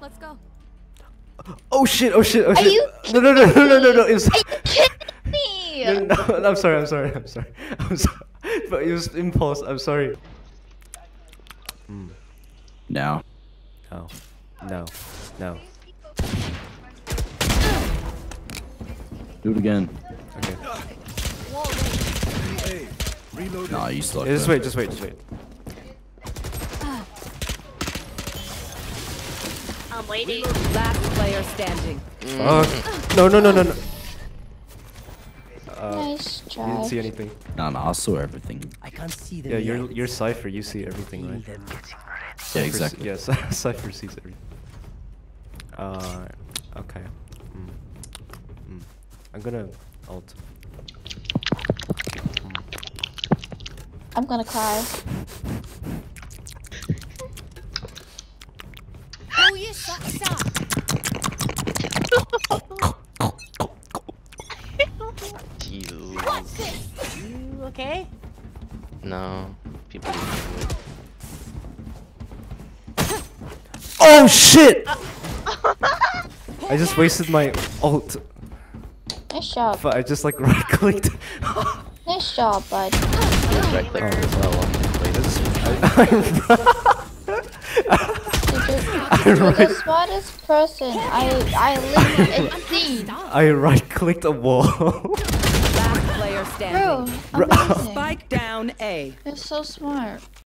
Let's go. Oh shit! Oh shit! Oh shit! you no, no, no, no, no, no, no! It was. You Kidding me. No, no, no, I'm sorry. I'm sorry. I'm sorry. I'm sorry. But it was impulse. I'm sorry. Hmm. No. No. No. No. Do it again. Okay. Nah, you suck. Yeah, just wait. Just wait. Just wait. I'm waiting. Last player standing. Fuck. No, no, no, no, no. Uh, Nice you didn't see anything. Nah, nah, I saw everything. I can't see them Yeah, you're you're Cypher. You see everything, right? them ready. Yeah, Cypher s- exactly. Yeah, Cypher sees everything. Uh, okay. Mm. Mm. I'm gonna ult. I'm gonna cry. You suck. Jesus. You okay? No. People need to do. Oh shit! I just wasted my ult. Nice job. But I just like right clicked. Nice job, bud. Right click as well while you play this. Dude, you're, you're the smartest person I I literally have seen. I right clicked a wall. Last player Bro, standing. amazing. Spike down A. You're so smart.